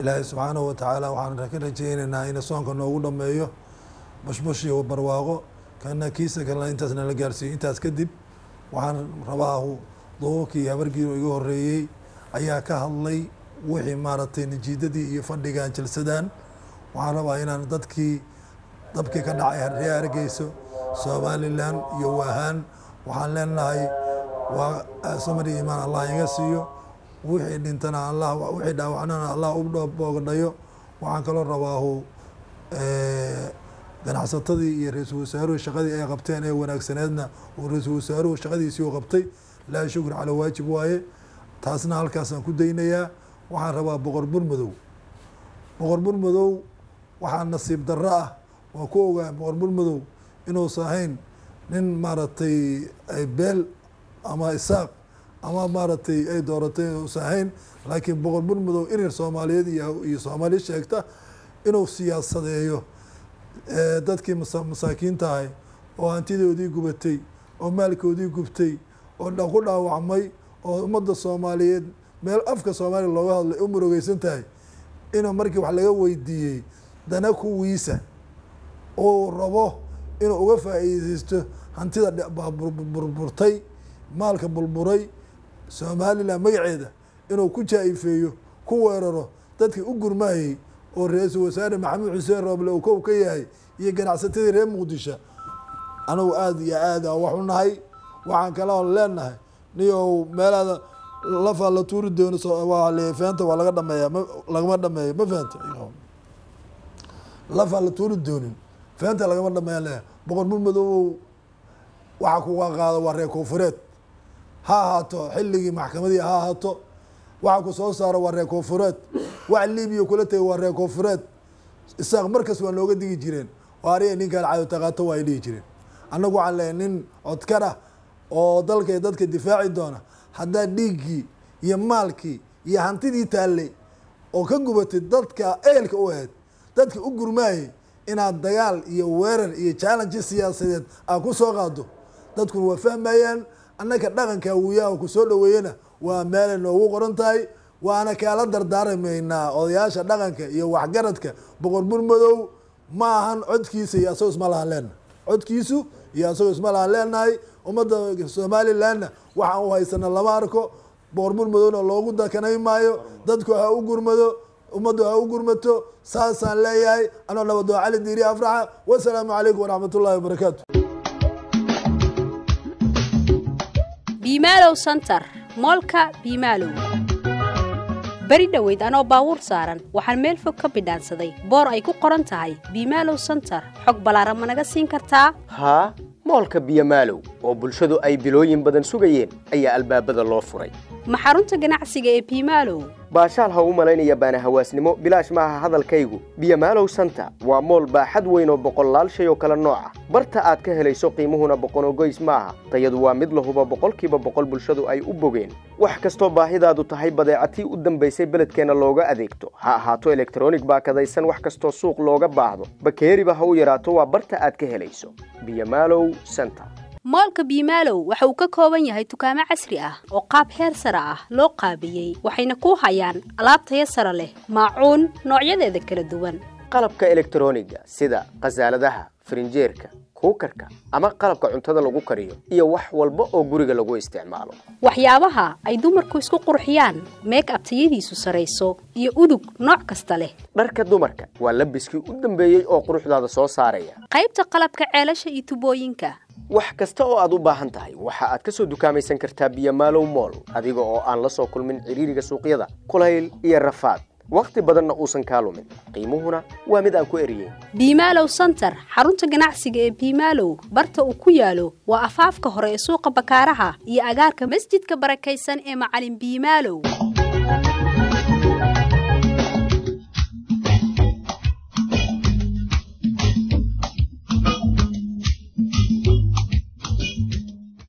ilaahay subxaanahu watacaala waxaan ka rajeynaynaa in soonka noogu dhameeyo bashbash iyo barwaaqo kana kiisa kalena intaas nala gaarsiiyo intaas kadib waxaan rabaahu duubabkii habargii iga horeeyey ayaa ka hadlay wixii maaragtay najiidadii iyo fadhigan jalsadaan. Waxaan rabaa inaan dadkii dabkii ka dhacay ree hargeyso somalilan iyo waahaan waxaan leenahay waa samar iyo imaan allah iga siiyo wixii dhintana allah wixii dhaawacnana allah u boogadhayo waxaan kaloo rabaahu ganacsatadii iyo ra'iisul wasaaruhu shaqadii ay qabteen ee wanaagsaneedna uu ra'iisul wasaaruhu shaqadiisii u qabtay. Laa shukr calaa waajib waaye. Taasna halkaasaan ku daynayaa. Waxaan rabaa boqor burmadow boqor burmadow waxaa nasiib darro ah. Waa ku ogaa boqor burmadow inuusa ahayn nin maaragtay beel ama isaaq ama maaragtay ay dooratay inuusa ahayn laakiin boqor burmadow irir soomaaliyeed iyo soomaali sheegta inuu siyaasadeeyo. Dadkii masaakiinta ahay oo hantidoodii gubatay oo maalkoodii gubtay oo ku dhaawacmay oo ummadda soomaaliyeed meel afka soomaaliya looga hadlay u murugeysan tahay inuu markii wax laga weydiiyey dana kuwiisa uu rabo inuu uga faa'iideysto hantida burburtay maalka burburay somalilan magaceeda inuu ku jaa-ifeeyo ku weeraro dadkii u gurmaayey oo ra'iisul wasaare maxamed xuseen rooble uu kow ka yahay iyo ganacsatadii reer muqdisho. Anigu aada iyo aada wax u nahay waxaan kaloo leenahay niyow meelaada lafaa la tuuri doono feenta waa laga dhameeya lagama dhameeyo ma fahanta lafaa la tuuri doonin feenta lagama dhameeya le boqor murmadow waxa kuga qaado waa reer koonfureed ha ahaato xilligii maxkamadii ha ahaato waxa ku soo saaro waa reer koonfureed. Wax libiya kula tegay waa reer koonfureed. Isaaq markas waa nooga digi jireen. Oo ariga ninkaan caado taqaato waa ay dhihi jireen. Annagu waxaan leeyahay nin codkar ah oo dalka iyo dadka difaaci doona haddaa dhiiggii iyo maalkii iyo hantidii taallay oo ka gubatay dadka ehelka u ahayd dadka u gurmaayay inaad dagaal iyo weerar iyo challenge siyaasadeed aad ku soo qaado dadkuna waa fahmayaan annaka dhaqanka wiyaha ku soo dhaweeyana waa meelay noogu qoran tahay waana kaala dardaaramaynaa odayaasha dhaqanka iyo waxgaradka boqor burmadow ma ahan codkiisa iyo asagoo isma leenahay codkiisu iyo asagoo isma lahaan leenahay ummadda somalilandna waxaan u haysana lama arko boqor burmadowna loogu dakanay maayo dadku ha u gurmado ummaddu ha u gurmato saasaan leeyahay. Anoo nabadoo cali diiri afraxa wasalaamu calaykum waraxmat ullahi wabarakaatu biimaalow santar moolka biimaalow beri dhoweyd anoo baabuur saaran waxaan meel fog ka bidhaansaday. Boor ay ku qoran tahay biimaalow santar. Xog ballaaran ma naga siin kartaa? Haa moolka biyomaalow oo bulshadu ay bilooyin badan sugayeen ayaa albaabada loo furay ma xarunta ganacsiga ee biimaalow baashaal ha u malaynaya baana hawaasnimo. Bilaash maaha hadalkaygu. Biyomaalow santa. Waa mool baaxad weyn oo boqollaal shay oo kale nooca. Barta aad ka helayso qiimuhuna boqonogoys maaha tayadu waa mid lahuba boqolkiiba boqol bulshadu ay u bogeen. Wax kastoo baahidaadu tahay badeecatii u dambaysay beledkeenna looga adeegto. Ha ahaato elektronig baakadaysan wax kastoo suuq looga baahdo. Bakeeriba ha u yaraato. Waa barta aad ka helayso. Biyomaalow santa moolka biimaalow waxa uu ka kooban yahay dukaamo casri ah oo qaab heer sare ah loo qaabiyey waxayna ku hayaan alaab taya sare leh maacuun noocyadeeda kala duwan. Qalabka elektroniga sida khasaaladaha farinjeerka kuukarka ama qalabka cuntada lagu kariyo iyo wax walba oo guriga lagu isticmaalo. Waxyaabaha ay dumarku isku qurxiyaan meeg abtayadiisu sarayso iyo udug nooc kasta leh. Dharka dumarka waa labiskii u dambeeyey oo quruxdaada soo saaraya. Qaybta qalabka ceelasha iyo tubooyinka wax kasta oo aad u baahan tahay waxa aad ka soo dukaamaysan kartaa biyomaalow mool adiga oo aan la soo kulmin cidhiiriga suuqyada kulayl iyo rafaad. Wakhti badanna uusan kaa lumin. Qiimuhuna waa mid aan ku eriyeyn biimaalow santar xarunta ganacsiga ee biimaalow barta uu ku yaalo waa afaafka hore ee suuqa bakaaraha iyo agaarka masjidka barakaysan ee macalin biimaalow